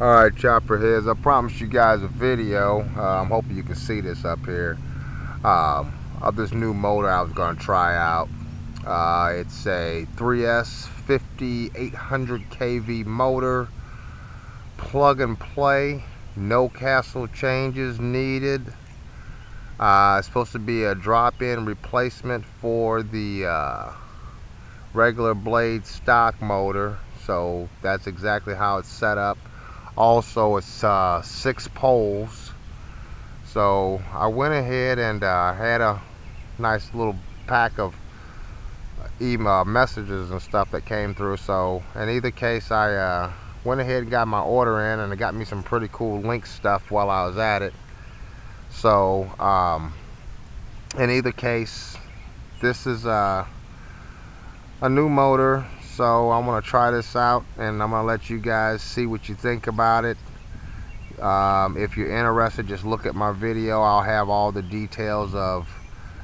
Alright chopper heads, I promised you guys a video. Uh, I'm hoping you can see this up here. Um, of this new motor I was going to try out. Uh, it's a 3S 5800 kV motor. Plug and play. No castle changes needed. Uh, it's supposed to be a drop-in replacement for the uh, regular blade stock motor. So that's exactly how it's set up also it's uh, six poles. So I went ahead and uh, had a nice little pack of email messages and stuff that came through. So in either case I uh, went ahead and got my order in and it got me some pretty cool Lynx stuff while I was at it. So um, in either case this is uh, a new motor so I'm gonna try this out and I'm gonna let you guys see what you think about it. Um, if you're interested just look at my video. I'll have all the details of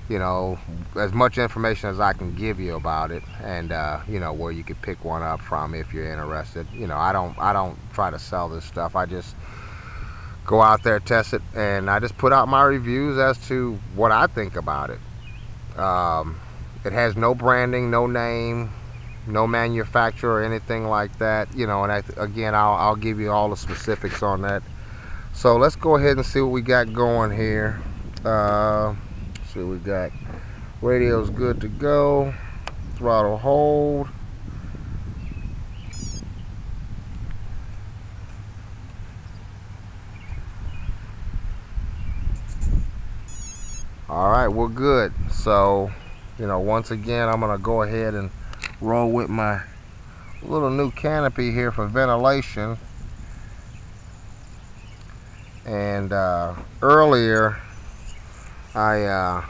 you know as much information as I can give you about it and uh, you know where you could pick one up from if you're interested. You know I don't I don't try to sell this stuff. I just go out there test it and I just put out my reviews as to what I think about it. Um, it has no branding no name no manufacturer or anything like that you know and I, again I'll, I'll give you all the specifics on that. So let's go ahead and see what we got going here. Uh, see what we got. Radio's good to go. Throttle hold. All right we're good. So you know once again I'm gonna go ahead and roll with my little new canopy here for ventilation. And uh, earlier I uh,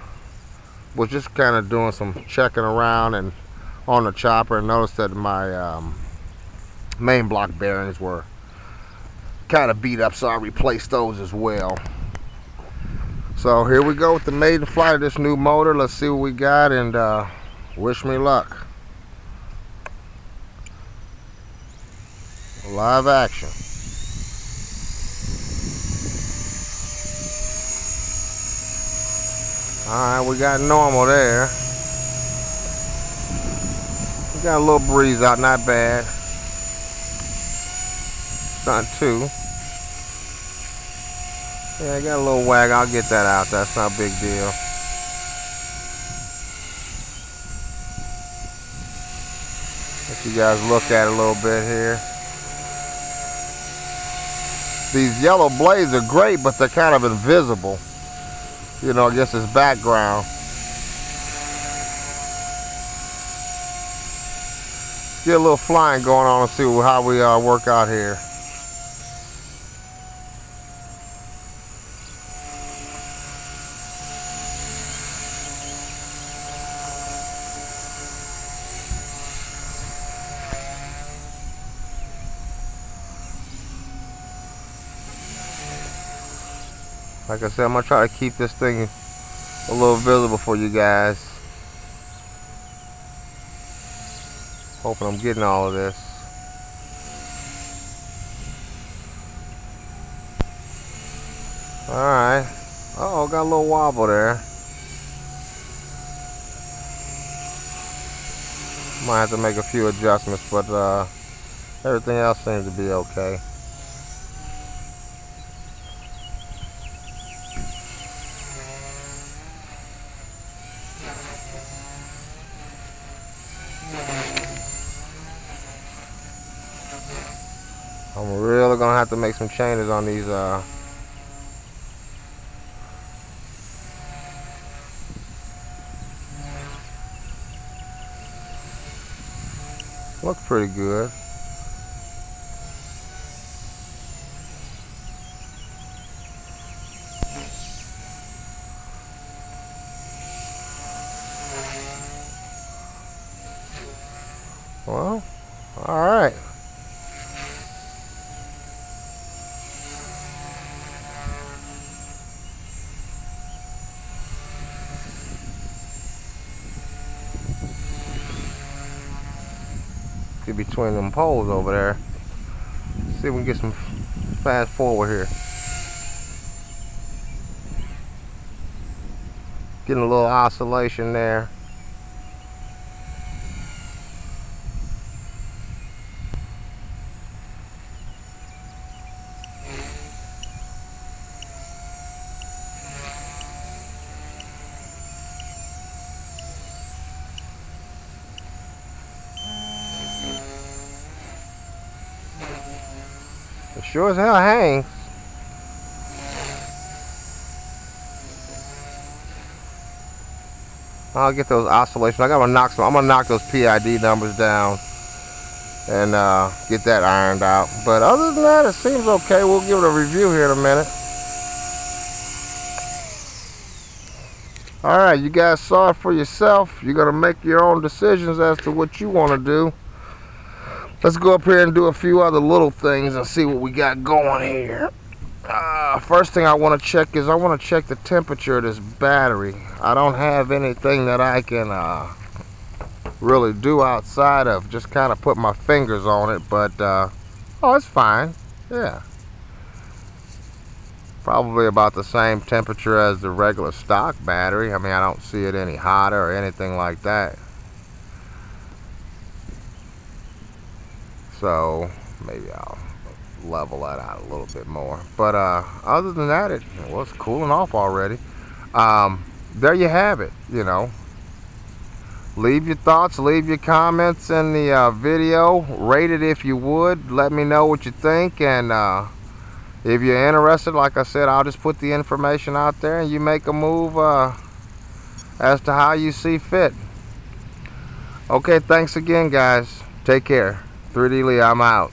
was just kind of doing some checking around and on the chopper and noticed that my um, main block bearings were kind of beat up so I replaced those as well. So here we go with the maiden flight of this new motor. Let's see what we got and uh, wish me luck live action. Alright, we got normal there. We got a little breeze out, not bad. Not too. Yeah, I got a little wag. I'll get that out. That's not a big deal. Let you guys look at a little bit here these yellow blades are great, but they're kind of invisible. You know, I guess it's background. Get a little flying going on and see how we uh, work out here. Like I said I'm gonna try to keep this thing a little visible for you guys. Hoping I'm getting all of this. Alright. Oh got a little wobble there. Might have to make a few adjustments but uh, everything else seems to be okay I'm really gonna have to make some changes on these uh look pretty good. Well all right between them poles over there. See if we can get some fast forward here. Getting a little oscillation there. It sure as hell hangs. I'll get those oscillations. I gotta knock some. I'm gonna knock those PID numbers down and uh, get that ironed out. But other than that, it seems okay. We'll give it a review here in a minute. All right, you guys saw it for yourself. You're gonna make your own decisions as to what you want to do. Let's go up here and do a few other little things and see what we got going here. Uh, first thing I want to check is I want to check the temperature of this battery. I don't have anything that I can uh, really do outside of just kind of put my fingers on it, but uh, oh, it's fine. Yeah. Probably about the same temperature as the regular stock battery. I mean, I don't see it any hotter or anything like that. So maybe I'll level that out a little bit more. But uh, other than that, it it's cooling off already. Um, there you have it. You know, leave your thoughts, leave your comments in the uh, video. Rate it if you would. Let me know what you think. And uh, if you're interested, like I said, I'll just put the information out there and you make a move uh, as to how you see fit. Okay, thanks again, guys. Take care. 3D Lee, I'm out.